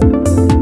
Música